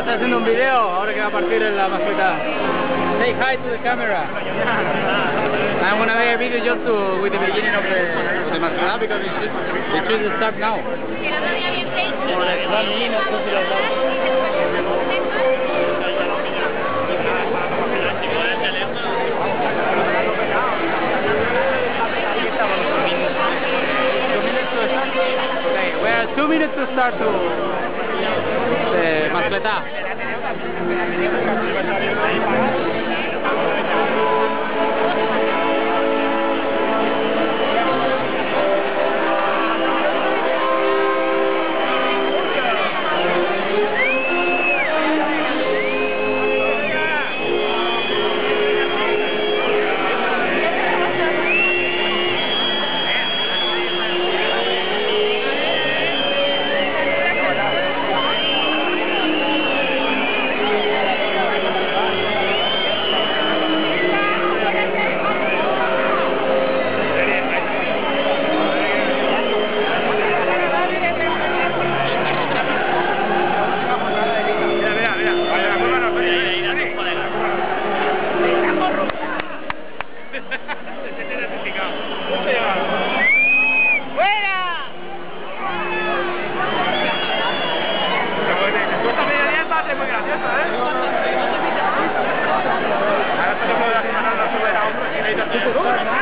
está haciendo un video ahora que va a partir en la mascota. Say hi to the camera. I'm gonna make a video just to, with the beginning of the, of the mascota because it should, it should start now. Okay, we are two minutes to start to the mascota. Ahora